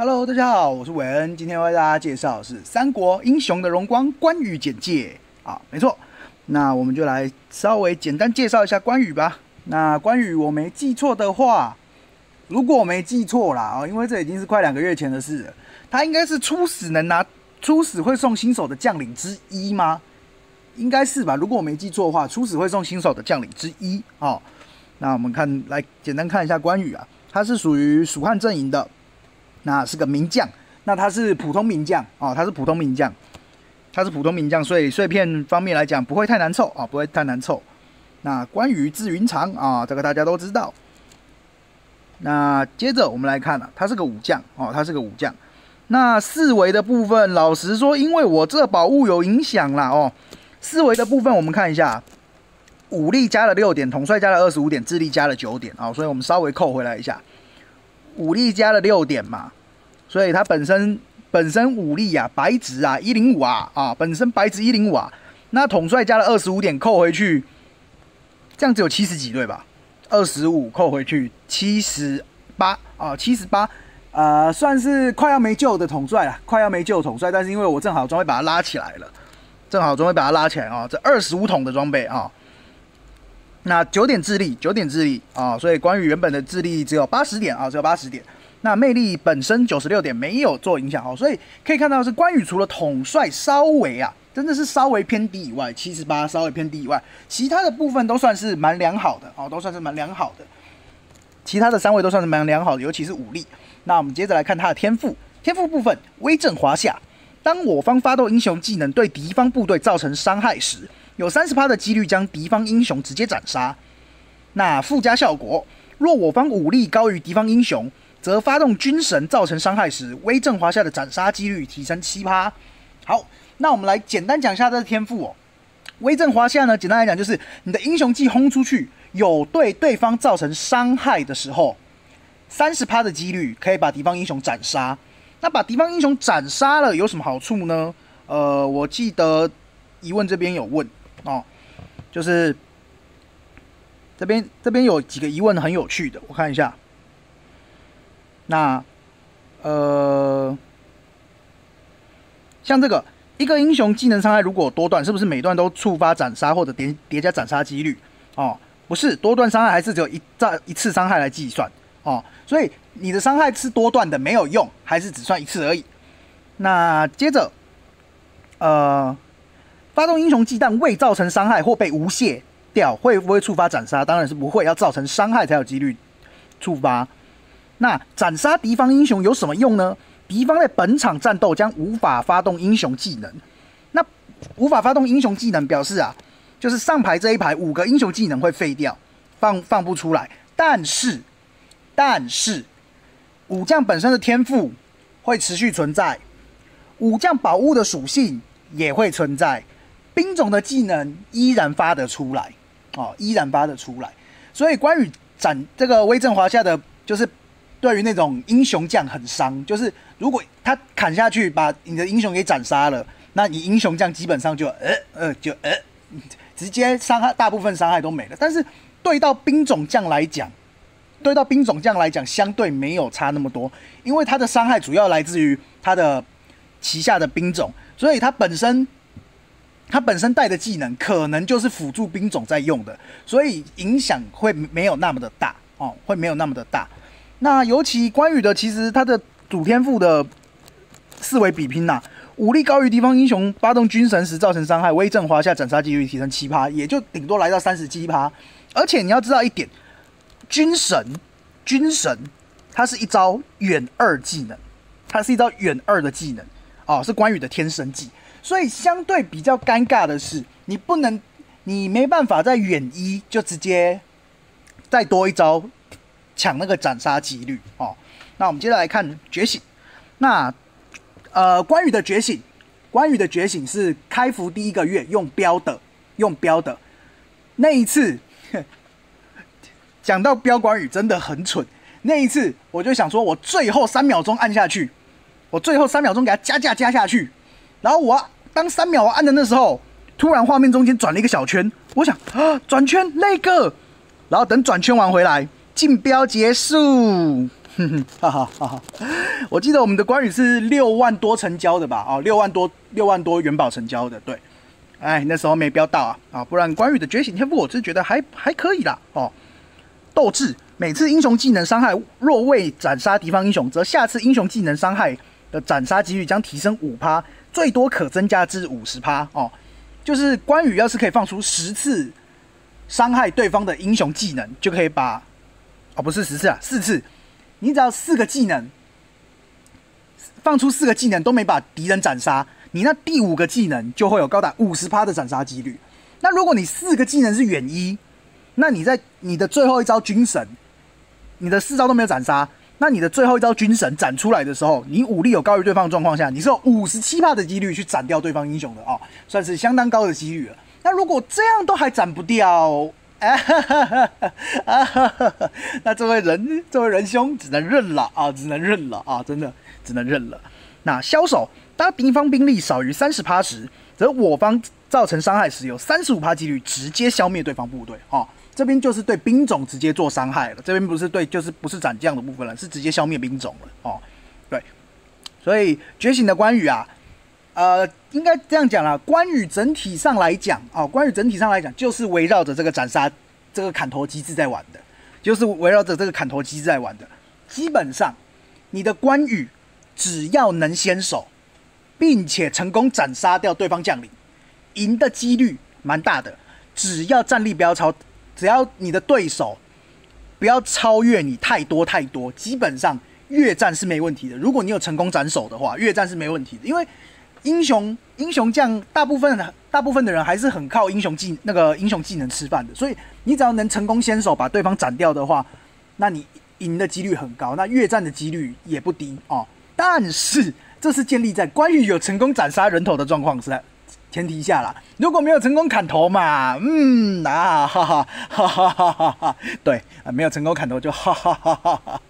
Hello，大家好，我是韦恩，今天为大家介绍的是《三国英雄的荣光》关羽简介啊，没错，那我们就来稍微简单介绍一下关羽吧。那关羽，我没记错的话，如果我没记错啦啊，因为这已经是快两个月前的事了，他应该是初始能拿初始会送新手的将领之一吗？应该是吧，如果我没记错的话，初始会送新手的将领之一哦。那我们看来简单看一下关羽啊，他是属于蜀汉阵营的。那是个名将，那他是普通名将哦，他是普通名将，他是普通名将，所以碎片方面来讲不会太难凑啊，不会太难凑。那关羽字云长啊，这个大家都知道。那接着我们来看啊，他是个武将哦，他是个武将。那四维的部分，老实说，因为我这宝物有影响啦哦。四维的部分我们看一下，武力加了六点，统帅加了二十五点，智力加了九点啊，所以我们稍微扣回来一下。武力加了六点嘛，所以它本身本身武力啊白值啊一零五啊啊本身白值一零五啊，那统帅加了二十五点扣回去，这样只有七十几对吧？二十五扣回去七十八啊七十八，呃算是快要没救的统帅了，快要没救统帅，但是因为我正好装备把它拉起来了，正好装备把它拉起来啊，这二十五桶的装备啊。那九点智力，九点智力啊，所以关羽原本的智力只有八十点啊，只有八十点。那魅力本身九十六点，没有做影响哦，所以可以看到是关羽除了统帅稍微啊，真的是稍微偏低以外，七十八稍微偏低以外，其他的部分都算是蛮良好的哦，都算是蛮良好的。其他的三位都算是蛮良好的，尤其是武力。那我们接着来看他的天赋，天赋部分威震华夏，当我方发动英雄技能对敌方部队造成伤害时。有三十趴的几率将敌方英雄直接斩杀。那附加效果，若我方武力高于敌方英雄，则发动军神造成伤害时，威震华夏的斩杀几率提升七趴。好，那我们来简单讲一下这个天赋哦。威震华夏呢，简单来讲就是你的英雄技轰出去，有对对方造成伤害的时候，三十趴的几率可以把敌方英雄斩杀。那把敌方英雄斩杀了有什么好处呢？呃，我记得疑问这边有问。哦，就是这边这边有几个疑问很有趣的，我看一下。那呃，像这个一个英雄技能伤害如果多段，是不是每段都触发斩杀或者叠叠加斩杀几率？哦，不是，多段伤害还是只有一战一次伤害来计算哦。所以你的伤害是多段的没有用，还是只算一次而已？那接着呃。发动英雄技但未造成伤害或被无懈掉，会不会触发斩杀？当然是不会，要造成伤害才有几率触发。那斩杀敌方英雄有什么用呢？敌方在本场战斗将无法发动英雄技能。那无法发动英雄技能表示啊，就是上排这一排五个英雄技能会废掉，放放不出来。但是，但是武将本身的天赋会持续存在，武将宝物的属性也会存在。兵种的技能依然发得出来，哦，依然发得出来。所以关羽斩这个威震华夏的，就是对于那种英雄将很伤。就是如果他砍下去把你的英雄给斩杀了，那你英雄将基本上就呃呃就呃直接伤害大部分伤害都没了。但是对到兵种将来讲，对到兵种将来讲，相对没有差那么多，因为他的伤害主要来自于他的旗下的兵种，所以他本身。他本身带的技能可能就是辅助兵种在用的，所以影响会没有那么的大哦，会没有那么的大。那尤其关羽的，其实他的主天赋的四维比拼呐，武力高于敌方英雄，发动军神时造成伤害，威震华夏斩杀几率提升七趴，也就顶多来到三十七趴。而且你要知道一点，军神，军神，它是一招远二技能，它是一招远二的技能哦，是关羽的天生技。所以相对比较尴尬的是，你不能，你没办法在远一就直接再多一招抢那个斩杀几率哦。那我们接着来看觉醒。那呃，关羽的觉醒，关羽的觉醒是开服第一个月用标的，用标的那一次，讲到标关羽真的很蠢。那一次我就想说，我最后三秒钟按下去，我最后三秒钟给他加价加下去，然后我。当三秒我按的那时候，突然画面中间转了一个小圈，我想啊，转圈那个，然后等转圈完回来，竞标结束，哈哈哈哈！我记得我们的关羽是六万多成交的吧？哦，六万多，六万多元宝成交的。对，哎，那时候没标到啊啊！不然关羽的觉醒天赋，我是觉得还还可以啦。哦，斗志，每次英雄技能伤害若未斩杀敌方英雄，则下次英雄技能伤害的斩杀几率将提升五趴，最多可增加至五十趴。哦，就是关羽要是可以放出十次伤害对方的英雄技能，就可以把哦，不是十次啊，四次。你只要四个技能放出四个技能都没把敌人斩杀，你那第五个技能就会有高达五十趴的斩杀几率。那如果你四个技能是远一，那你在你的最后一招军神，你的四招都没有斩杀，那你的最后一招军神斩出来的时候，你武力有高于对方的状况下，你是有五十七趴的几率去斩掉对方英雄的哦，算是相当高的几率了。那如果这样都还斩不掉？啊哈哈哈哈哈哈！那这位仁，这位仁兄只能认了啊，只能认了啊，真的只能认了。那枭首，当敌方兵力少于三十趴时，则我方造成伤害时有三十五趴几率直接消灭对方部队。哦，这边就是对兵种直接做伤害了，这边不是对，就是不是斩将的部分了，是直接消灭兵种了。哦，对，所以觉醒的关羽啊。呃，应该这样讲啦。关羽整体上来讲啊，关羽整体上来讲，就是围绕着这个斩杀、这个砍头机制在玩的，就是围绕着这个砍头机制在玩的。基本上，你的关羽只要能先手，并且成功斩杀掉对方将领，赢的几率蛮大的。只要战力不要超，只要你的对手不要超越你太多太多，基本上越战是没问题的。如果你有成功斩首的话，越战是没问题的，因为。英雄英雄将大部分大部分的人还是很靠英雄技那个英雄技能吃饭的，所以你只要能成功先手把对方斩掉的话，那你赢的几率很高，那越战的几率也不低哦。但是这是建立在关羽有成功斩杀人头的状况是前提下啦，如果没有成功砍头嘛，嗯啊哈哈哈哈哈哈哈，对啊，没有成功砍头就哈哈哈哈哈，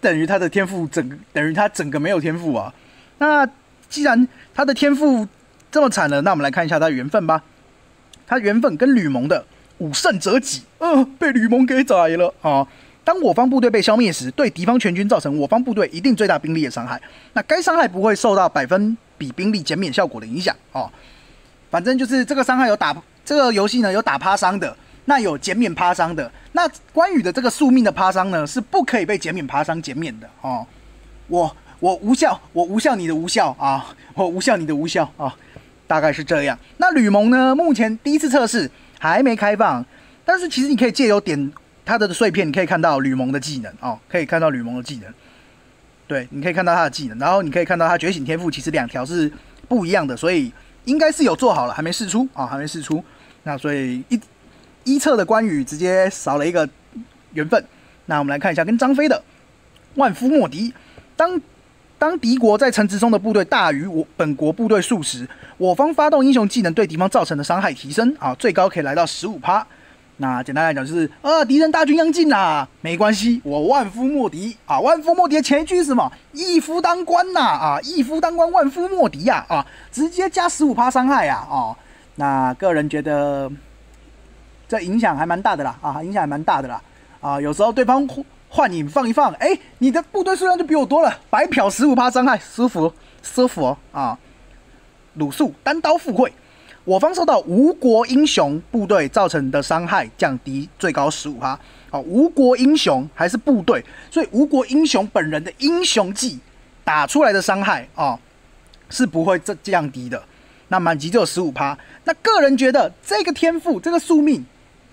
等于他的天赋整等于他整个没有天赋啊，那。既然他的天赋这么惨了，那我们来看一下他的缘分吧。他缘分跟吕蒙的五胜折戟，呃，被吕蒙给宰了啊！当我方部队被消灭时，对敌方全军造成我方部队一定最大兵力的伤害。那该伤害不会受到百分比兵力减免效果的影响哦。反正就是这个伤害有打这个游戏呢有打趴伤的，那有减免趴伤的。那关羽的这个宿命的趴伤呢是不可以被减免趴伤减免的哦。我。我无效，我无效你的无效啊！我无效你的无效啊！大概是这样。那吕蒙呢？目前第一次测试还没开放，但是其实你可以借由点他的碎片，你可以看到吕蒙的技能哦，可以看到吕蒙的技能。对，你可以看到他的技能，然后你可以看到他觉醒天赋，其实两条是不一样的，所以应该是有做好了，还没试出啊，还没试出。那所以一一测的关羽直接少了一个缘分。那我们来看一下跟张飞的万夫莫敌，当。当敌国在城池中的部队大于我本国部队数时，我方发动英雄技能对敌方造成的伤害提升啊，最高可以来到十五趴。那简单来讲就是，呃，敌人大军将近啦，没关系，我万夫莫敌啊！万夫莫敌前一句是什么？一夫当关呐啊！一夫当关，万夫莫敌呀啊！直接加十五趴伤害呀哦。那个人觉得这影响还蛮大的啦啊，影响还蛮大的啦啊，有时候对方。幻影放一放，哎，你的部队数量就比我多了，白嫖十五趴伤害，舒服舒服啊！鲁肃单刀赴会，我方受到吴国英雄部队造成的伤害降低最高十五趴。好，吴国英雄还是部队，所以吴国英雄本人的英雄技打出来的伤害啊是不会这降低的。那满级就有十五趴。那个人觉得这个天赋这个宿命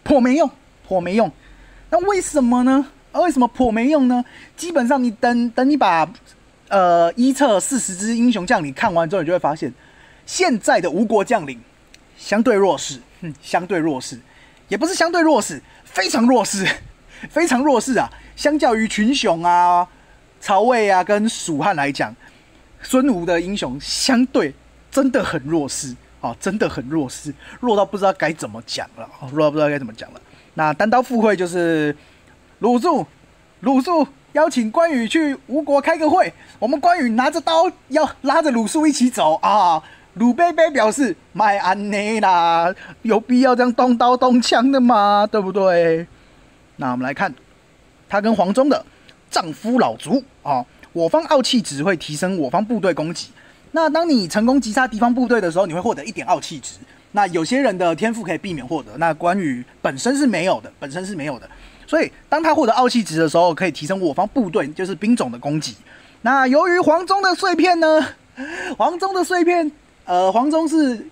颇没用，颇没用。那为什么呢？而为什么破没用呢？基本上你等等你把呃一测四十只英雄将领看完之后，你就会发现现在的吴国将领相对弱势，哼，相对弱势，也不是相对弱势，非常弱势，非常弱势啊！相较于群雄啊、曹魏啊跟蜀汉来讲，孙吴的英雄相对真的很弱势啊，真的很弱势，弱到不知道该怎么讲了，弱到不知道该怎么讲了。那单刀赴会就是。鲁肃，鲁肃邀请关羽去吴国开个会，我们关羽拿着刀要拉着鲁肃一起走啊！鲁贝贝表示卖安内啦，有必要这样动刀动枪的吗？对不对？那我们来看他跟黄忠的丈夫老卒啊，我方傲气值会提升我方部队攻击。那当你成功击杀敌方部队的时候，你会获得一点傲气值。那有些人的天赋可以避免获得，那关羽本身是没有的，本身是没有的。所以当他获得傲气值的时候，可以提升我方部队就是兵种的攻击。那由于黄忠的碎片呢，黄忠的碎片，呃，黄忠是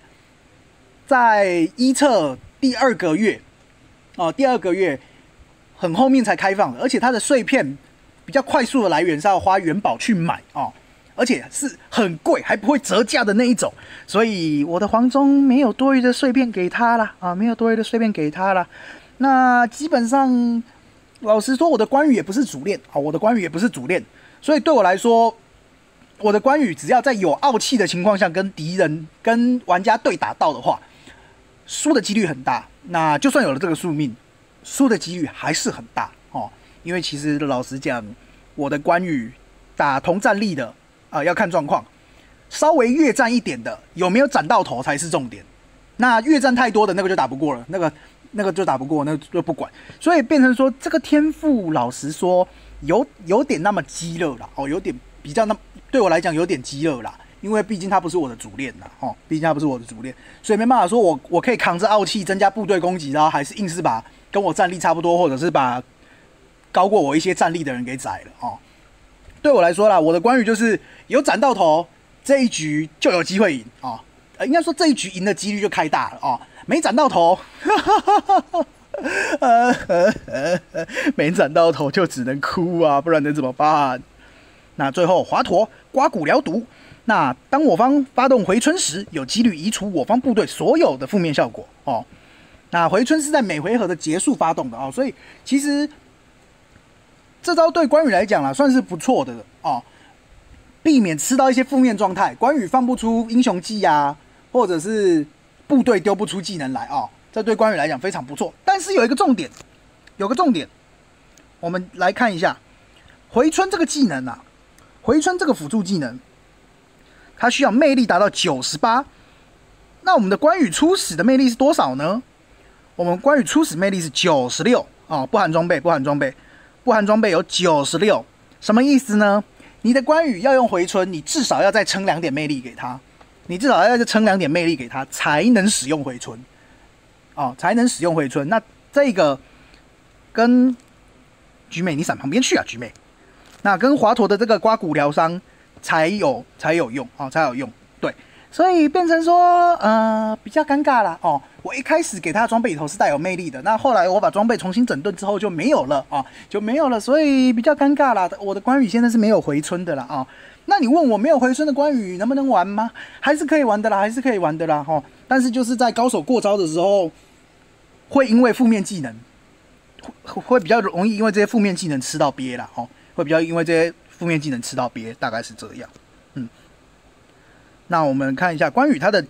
在一测第二个月哦，第二个月很后面才开放的，而且它的碎片比较快速的来源是要花元宝去买哦。而且是很贵，还不会折价的那一种，所以我的黄忠没有多余的碎片给他了啊，没有多余的碎片给他了。那基本上，老实说，我的关羽也不是主练啊，我的关羽也不是主练，所以对我来说，我的关羽只要在有傲气的情况下跟敌人、跟玩家对打到的话，输的几率很大。那就算有了这个宿命，输的几率还是很大哦，因为其实老实讲，我的关羽打同战力的。啊，要看状况，稍微越战一点的有没有斩到头才是重点。那越战太多的那个就打不过了，那个那个就打不过，那就不管。所以变成说这个天赋，老实说有有点那么激热了哦，有点比较那对我来讲有点激热啦，因为毕竟他不是我的主练呐，哦，毕竟他不是我的主练，所以没办法说我我可以扛着傲气增加部队攻击，然后还是硬是把跟我战力差不多，或者是把高过我一些战力的人给宰了哦。对我来说啦，我的关羽就是有斩到头，这一局就有机会赢啊！呃，应该说这一局赢的几率就开大了啊！没斩到头，没斩到头就只能哭啊，不然能怎么办？那最后华佗刮骨疗毒，那当我方发动回春时，有几率移除我方部队所有的负面效果哦。那回春是在每回合的结束发动的哦，所以其实。这招对关羽来讲啦，算是不错的哦，避免吃到一些负面状态。关羽放不出英雄技呀，或者是部队丢不出技能来哦，这对关羽来讲非常不错。但是有一个重点，有个重点，我们来看一下回春这个技能啊，回春这个辅助技能，它需要魅力达到九十八。那我们的关羽初始的魅力是多少呢？我们关羽初始魅力是九十六啊，不含装备，不含装备。不含装备有九十六，什么意思呢？你的关羽要用回春，你至少要再撑两点魅力给他，你至少要再撑两点魅力给他，才能使用回春，哦，才能使用回春。那这个跟菊美，你闪旁边去啊，菊美。那跟华佗的这个刮骨疗伤才有才有用啊，才有用。对，所以变成说，呃，比较尴尬了哦。我一开始给他的装备里头是带有魅力的，那后来我把装备重新整顿之后就没有了啊，就没有了，所以比较尴尬啦。我的关羽现在是没有回春的了啊。那你问我没有回春的关羽能不能玩吗？还是可以玩的啦，还是可以玩的啦哈。但是就是在高手过招的时候，会因为负面技能，会会比较容易因为这些负面技能吃到鳖啦哈，会比较因为这些负面技能吃到鳖，大概是这样。嗯，那我们看一下关羽他的。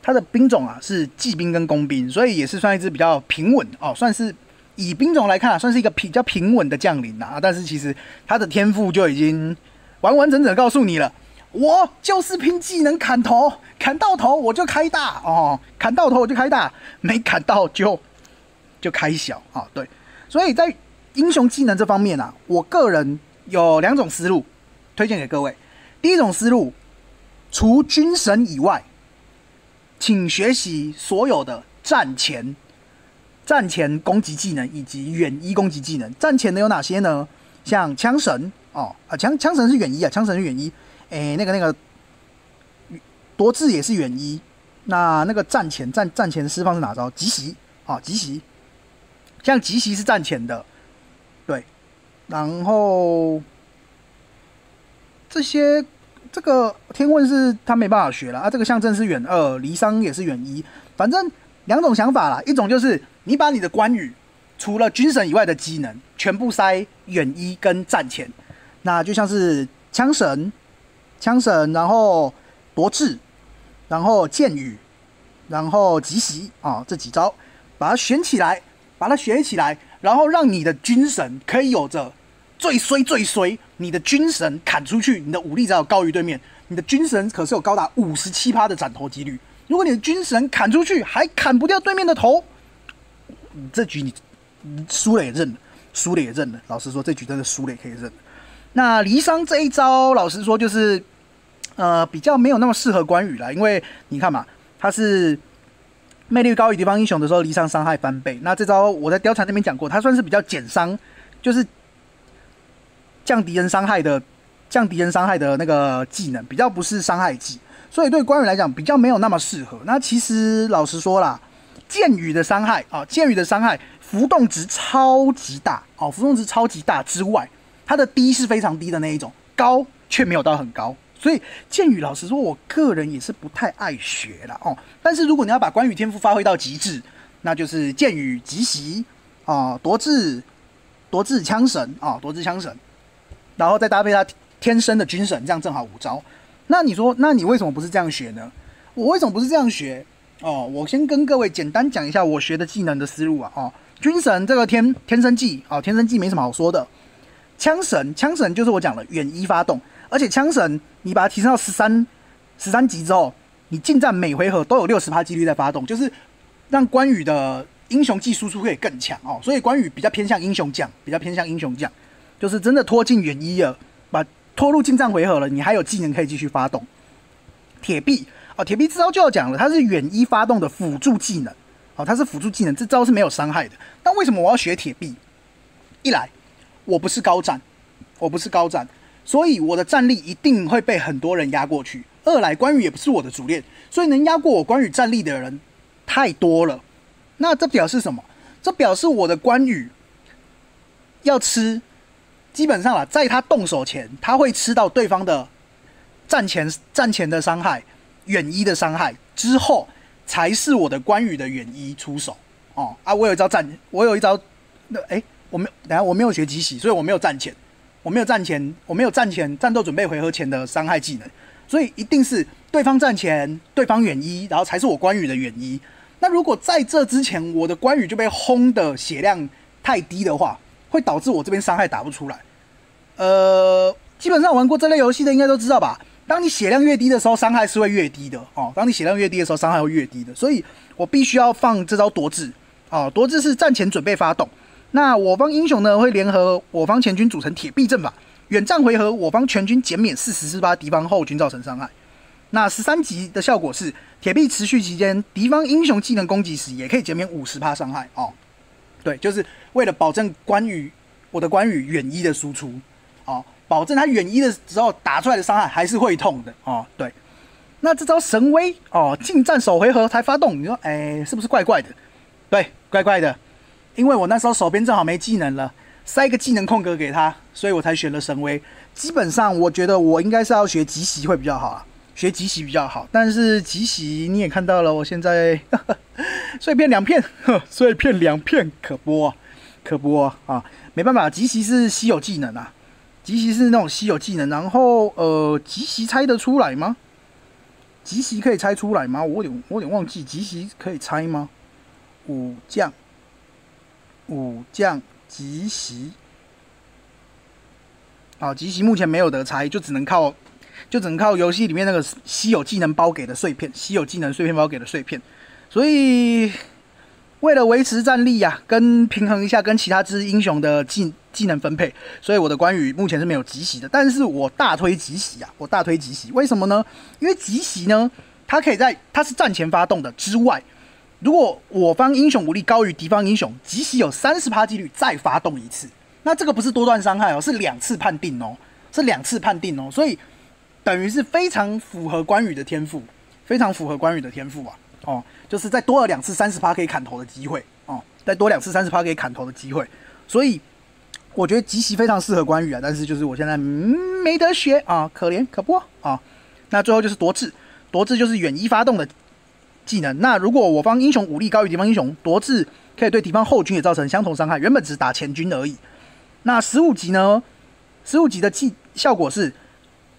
他的兵种啊是骑兵跟工兵，所以也是算一支比较平稳哦，算是以兵种来看啊，算是一个比较平稳的将领啊。但是其实他的天赋就已经完完整整告诉你了，我就是拼技能砍头，砍到头我就开大哦，砍到头我就开大，没砍到就就开小啊。对，所以在英雄技能这方面啊，我个人有两种思路推荐给各位。第一种思路，除军神以外。请学习所有的战前、战前攻击技能以及远一攻击技能。战前的有哪些呢？像枪神哦啊，枪枪神是远一啊，枪神是远一。诶，那个那个夺志也是远一。那那个战前战战前释放是哪招？急袭啊，急袭。像急袭是战前的，对。然后这些。这个天问是他没办法学了啊，这个象征是远二，离殇也是远一，反正两种想法啦，一种就是你把你的关羽除了军神以外的技能全部塞远一跟战前，那就像是枪神、枪神，然后夺志，然后剑雨，然后急袭啊这几招，把它选起来，把它学起来，然后让你的军神可以有着。最衰最衰，你的军神砍出去，你的武力只要高于对面，你的军神可是有高达五十七趴的斩头几率。如果你的军神砍出去还砍不掉对面的头，这局你输了也认了，输了也认了。老实说，这局真的输了也可以认。那离伤这一招，老实说就是呃比较没有那么适合关羽了，因为你看嘛，他是魅力高于敌方英雄的时候，离伤伤害翻倍。那这招我在貂蝉那边讲过，它算是比较减伤，就是降敌人伤害的降敌人伤害的那个技能，比较不是伤害技，所以对关羽来讲比较没有那么适合。那其实老实说啦，剑雨的伤害啊，剑雨的伤害。浮动值超级大哦，浮动值超级大之外，它的低是非常低的那一种，高却没有到很高，所以剑雨老实说，我个人也是不太爱学了哦。但是如果你要把关羽天赋发挥到极致，那就是剑雨急袭啊，夺智夺智枪神啊，夺智枪神，然后再搭配他天生的军神，这样正好五招。那你说，那你为什么不是这样学呢？我为什么不是这样学？哦，我先跟各位简单讲一下我学的技能的思路啊，哦。军神这个天天生技啊，天生技没什么好说的。枪神，枪神就是我讲的远一发动，而且枪神你把它提升到十三十三级之后，你近战每回合都有六十趴几率在发动，就是让关羽的英雄技输出可以更强哦。所以关羽比较偏向英雄将，比较偏向英雄将，就是真的拖进远一了，把拖入近战回合了，你还有技能可以继续发动。铁臂哦，铁臂这招就要讲了，它是远一发动的辅助技能。哦，它是辅助技能，这招是没有伤害的。那为什么我要学铁臂？一来，我不是高战，我不是高战，所以我的战力一定会被很多人压过去。二来，关羽也不是我的主链，所以能压过我关羽战力的人太多了。那这表示什么？这表示我的关羽要吃，基本上啊，在他动手前，他会吃到对方的战前战前的伤害、远一的伤害之后。才是我的关羽的远一出手哦啊！我有一招战，我有一招，那哎，我没等下我没有学机洗，所以我没有战前，我没有战前，我没有战前战斗准备回合前的伤害技能，所以一定是对方战前，对方远一，然后才是我关羽的远一。那如果在这之前，我的关羽就被轰的血量太低的话，会导致我这边伤害打不出来。呃，基本上玩过这类游戏的应该都知道吧。当你血量越低的时候，伤害是会越低的哦。当你血量越低的时候，伤害会越低的。所以我必须要放这招夺智啊。夺智是战前准备发动。那我方英雄呢会联合我方前军组成铁臂阵法，远战回合我方全军减免四十四八敌方后军造成伤害。那十三级的效果是铁臂持续期间，敌方英雄技能攻击时也可以减免五十趴伤害哦。对，就是为了保证关羽我的关羽远一的输出哦。保证他远一的时候打出来的伤害还是会痛的哦。对，那这招神威哦，近战首回合才发动，你说哎，是不是怪怪的？对，怪怪的，因为我那时候手边正好没技能了，塞一个技能空格给他，所以我才选了神威。基本上我觉得我应该是要学急袭会比较好啊，学急袭比较好。但是急袭你也看到了，我现在 碎片两片，碎片两片，可播，可播啊，没办法，急袭是稀有技能啊。集袭是那种稀有技能，然后呃，集袭猜得出来吗？集袭可以猜出来吗？我有点我有点忘记，集袭可以猜吗？武将，武将集袭，啊，集袭目前没有得拆，就只能靠就只能靠游戏里面那个稀有技能包给的碎片，稀有技能碎片包给的碎片，所以。为了维持战力呀，跟平衡一下跟其他支英雄的技技能分配，所以我的关羽目前是没有急袭的。但是我大推急袭啊，我大推急袭，为什么呢？因为急袭呢，它可以在它是战前发动的之外，如果我方英雄武力高于敌方英雄，急袭有三十趴几率再发动一次。那这个不是多段伤害哦，是两次判定哦，是两次判定哦，所以等于是非常符合关羽的天赋，非常符合关羽的天赋啊。哦，就是再多了两次三十趴可以砍头的机会哦，再多两次三十趴可以砍头的机会，所以我觉得极袭非常适合关羽啊，但是就是我现在嗯没得学啊，可怜可不啊。那最后就是夺智，夺智就是远一发动的技能。那如果我方英雄武力高于敌方英雄，夺智可以对敌方后军也造成相同伤害，原本只是打前军而已。那十五级呢？十五级的技效果是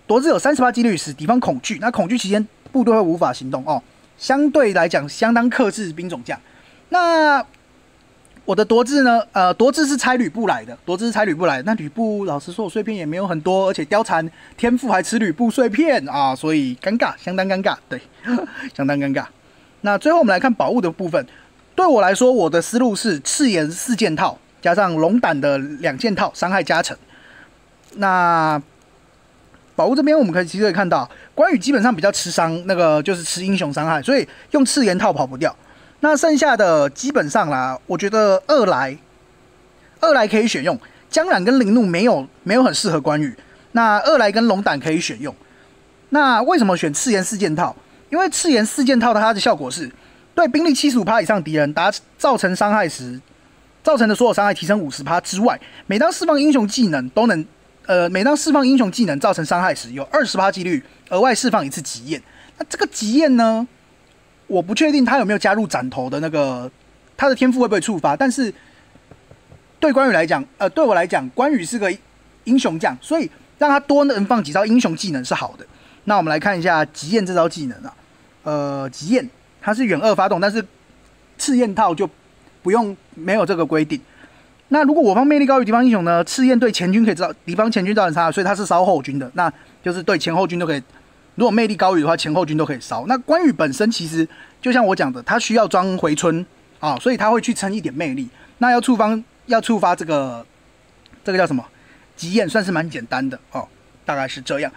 夺智有三十八几率使敌方恐惧，那恐惧期间部队会无法行动哦。相对来讲，相当克制兵种将。那我的夺智呢？呃，夺智是拆吕布来的，夺智是拆吕布来的。那吕布老实说，我碎片也没有很多，而且貂蝉天赋还吃吕布碎片啊，所以尴尬，相当尴尬，对，相当尴尬。那最后我们来看宝物的部分。对我来说，我的思路是赤炎四件套加上龙胆的两件套，伤害加成。那宝物这边我们可以其实可以看到，关羽基本上比较吃伤，那个就是吃英雄伤害，所以用赤炎套跑不掉。那剩下的基本上啦，我觉得二来二来可以选用，江染跟林怒没有没有很适合关羽。那二来跟龙胆可以选用。那为什么选赤炎四件套？因为赤炎四件套的它的效果是对兵力七十五趴以上敌人达造成伤害时，造成的所有伤害提升五十趴之外，每当释放英雄技能都能，呃，每当释放英雄技能造成伤害时，有二十趴几率额外释放一次极焰。那这个极焰呢？我不确定他有没有加入斩头的那个，他的天赋会不会触发？但是对关羽来讲，呃，对我来讲，关羽是个英雄将，所以让他多能放几招英雄技能是好的。那我们来看一下极焰这招技能啊，呃，极焰它是远二发动，但是赤焰套就不用没有这个规定。那如果我方魅力高于敌方英雄呢，赤焰对前军可以造敌方前军造成伤害，所以它是烧后军的，那就是对前后军都可以。如果魅力高于的话，前后军都可以烧。那关羽本身其实就像我讲的，他需要装回春啊，所以他会去撑一点魅力。那要触发要触发这个这个叫什么极焰，算是蛮简单的哦，大概是这样。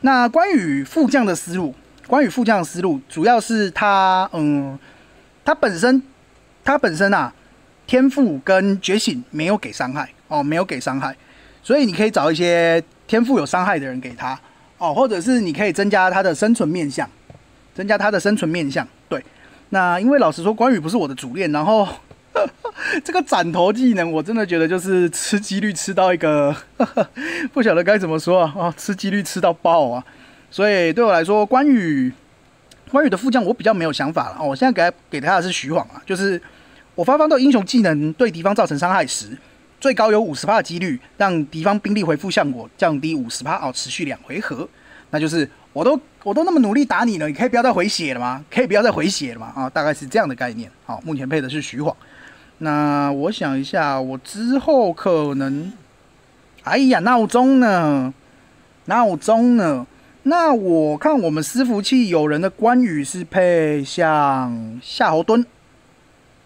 那关羽副将的思路，关羽副将的思路主要是他嗯，他本身他本身啊，天赋跟觉醒没有给伤害哦，没有给伤害，所以你可以找一些天赋有伤害的人给他。哦，或者是你可以增加他的生存面相，增加他的生存面相。对，那因为老实说，关羽不是我的主练，然后这个斩头技能，我真的觉得就是吃几率吃到一个 不晓得该怎么说啊，啊，吃几率吃到爆啊！所以对我来说，关羽关羽的副将我比较没有想法了。哦，我现在给他给他的是徐晃啊，就是我发放到英雄技能对敌方造成伤害时。最高有五十帕的几率让敌方兵力回复效果降低五十帕哦，持续两回合，那就是我都我都那么努力打你了，你可以不要再回血了吗？可以不要再回血了吗？啊，大概是这样的概念。好，目前配的是徐晃。那我想一下，我之后可能，哎呀，闹钟呢？闹钟呢？那我看我们私服器有人的关羽是配像夏侯惇，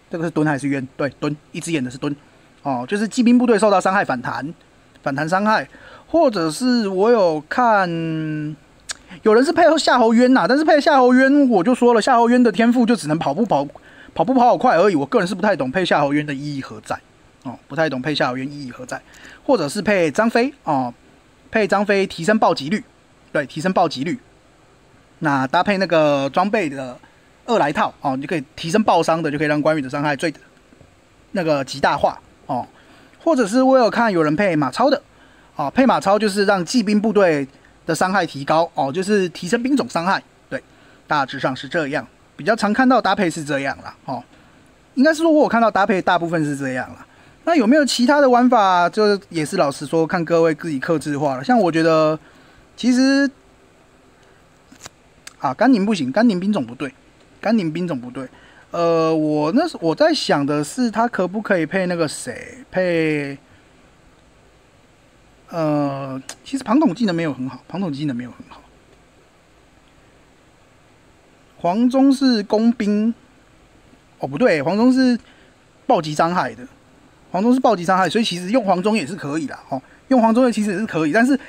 这个是蹲还是渊？对，蹲，一只眼的是蹲。哦，就是骑兵部队受到伤害反弹，反弹伤害，或者是我有看，有人是配合夏侯渊呐，但是配夏侯渊，我就说了，夏侯渊的天赋就只能跑步跑，跑步跑好快而已。我个人是不太懂配夏侯渊的意义何在，哦，不太懂配夏侯渊意义何在，或者是配张飞哦，配张飞提升暴击率，对，提升暴击率，那搭配那个装备的二来套哦，你可以提升爆伤的，就可以让关羽的伤害最那个极大化。哦，或者是我有看有人配马超的，哦，配马超就是让骑兵部队的伤害提高，哦，就是提升兵种伤害，对，大致上是这样，比较常看到搭配是这样啦，哦，应该是说我有看到搭配大部分是这样啦。那有没有其他的玩法？就也是老实说，看各位自己克制化了。像我觉得，其实啊，甘宁不行，甘宁兵种不对，甘宁兵种不对。呃，我那时我在想的是，他可不可以配那个谁配？呃，其实庞统技能没有很好，庞统技能没有很好。黄忠是工兵，哦不对，黄忠是暴击伤害的，黄忠是暴击伤害，所以其实用黄忠也是可以的哦，用黄忠的其实也是可以，但是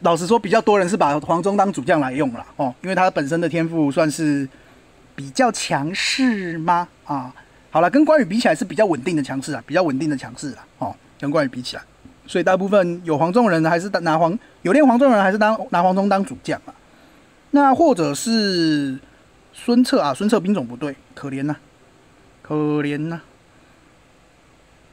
老实说，比较多人是把黄忠当主将来用了哦，因为他本身的天赋算是。比较强势吗？啊，好了，跟关羽比起来是比较稳定的强势啊，比较稳定的强势啊，哦，跟关羽比起来，所以大部分有黄忠人还是拿黄有练黄忠人还是当拿黄忠当主将啊。那或者是孙策啊，孙策兵种不对，可怜呐，可怜呐。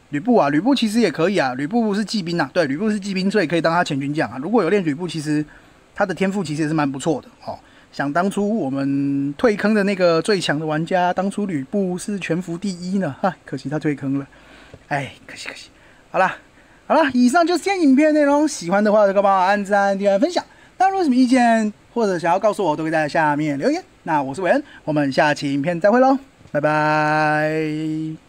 吕布啊，吕布其实也可以啊，吕布是骑兵呐，对，吕布是骑兵，所以可以当他前军将啊。如果有练吕布，其实他的天赋其实也是蛮不错的，哦。想当初我们退坑的那个最强的玩家，当初吕布是全服第一呢，哈，可惜他退坑了，哎，可惜可惜。好了好了，以上就是今天影片内容，喜欢的话就帮我按赞、订阅、分享。那如果有什么意见或者想要告诉我，都可以在下面留言。那我是韦恩，我们下期影片再会喽，拜拜。